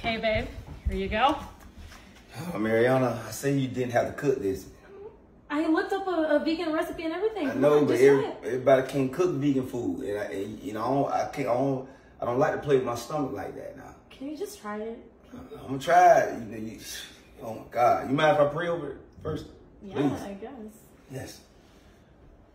Okay, babe. Here you go. Oh, Mariana, I say you didn't have to cook this. I looked up a, a vegan recipe and everything. I Come know, on, but every, everybody can't cook vegan food, and, I, and you know, I, don't, I can't. I don't, I don't like to play with my stomach like that. Now, Can you just try it? I'm gonna try it. You know, you, oh my God, you mind if I pray over it first? Yeah, Please. I guess. Yes.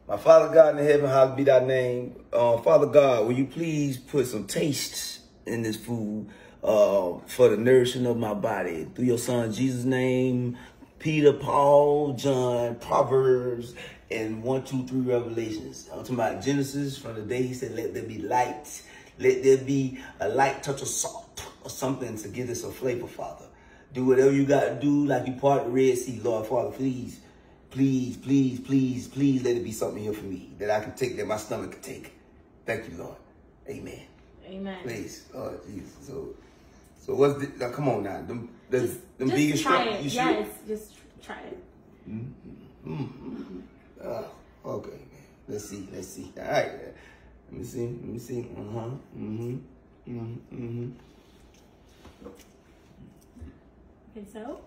My Father God in heaven, hallowed be thy name. Uh, Father God, will you please put some taste in this food uh, for the nourishing of my body? Through your son Jesus' name, Peter, Paul, John, Proverbs, and one, two, three Revelations. I'm talking about Genesis from the day he said, let there be light. Let there be a light touch of salt or something to give this a flavor, Father. Do whatever you got to do, like you part the Red Sea, Lord, Father, please. Please, please, please, please let it be something here for me that I can take, that my stomach can take. Thank you, Lord. Amen. Amen. Please. Oh, Jesus. So, so what's the, now, come on now. Them, the, Just, them just vegan try it. you sure? it's, just try it. Hmm. Hmm. Oh, okay. Let's see, let's see. All right. Let me see, let me see. Uh-huh. Mm-hmm. Mm-hmm. Mm-hmm. Okay, so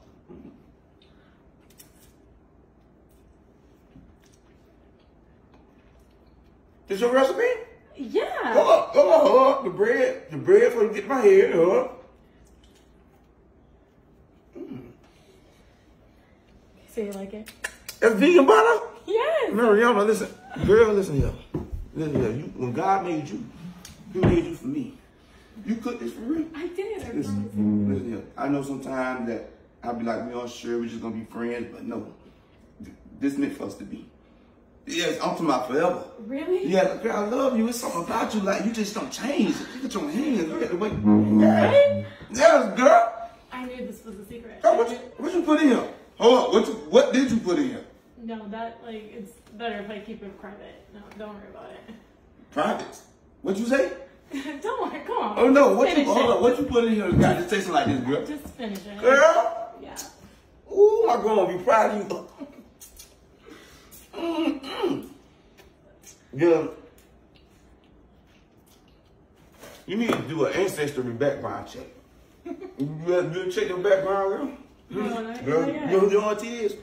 This your recipe? Yeah. Hold up, hold up, hold up. The bread, the bread for you get my head. Hold up. So you like it? That's vegan butter? Yes. Mariana, listen. Girl, listen here. Listen here. You, when God made you, He made you for me. You cook this for real? I did. I. Listen, listen here. I know sometimes that I'll be like, we all sure we're just gonna be friends, but no. Th- This meant for us to be. Yes, I'm talking about forever. Really? Yeah, girl, I love you. It's something about you, like you just don't change. Look at your hands. Look at the way. Mm-hmm. Yeah. Yes, girl. I knew this was a secret. Girl, what you, what you put in here? Hold up. What you, what did you put in here? No, that like it's better if I keep it private. No, don't worry about it. Private. What'd you say? don't worry. Come on. Oh no, what you hold it. up, what you put in here got this tasting like this, girl? Just finish it. Girl, Yeah. ooh, my girl be proud of you. Yeah. You need to do an ancestry background check. you, have, you check your background, girl? Girl, you know who your auntie is?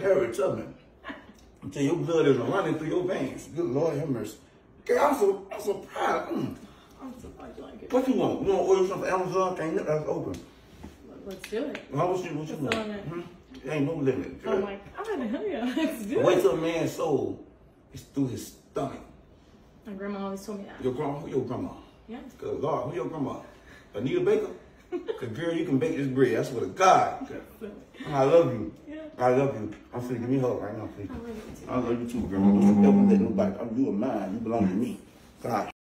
Harriet Tubman. Until your blood is running through your veins. Good Lord have mercy. Girl, I'm so, I'm so proud. Mm. I'm so you like it. What you want? You want to order something from Amazon? Can't look that's open. Let's do it. How much you, what you want? Hmm? There ain't no limit. Girl. my god, hell yeah. Let's do Wait it. till a man's soul is through his stomach. My grandma always told me that. Your grandma, who your grandma? Yeah. Good Lord, who your grandma? Anita Baker? Cause girl, you can bake this bread. That's what a God. I love you. Yeah. I love you. I'm finna give me a hug right now, please. I love it too. I love you too, girl. Don't ever let nobody. You are mine. You belong to me. God.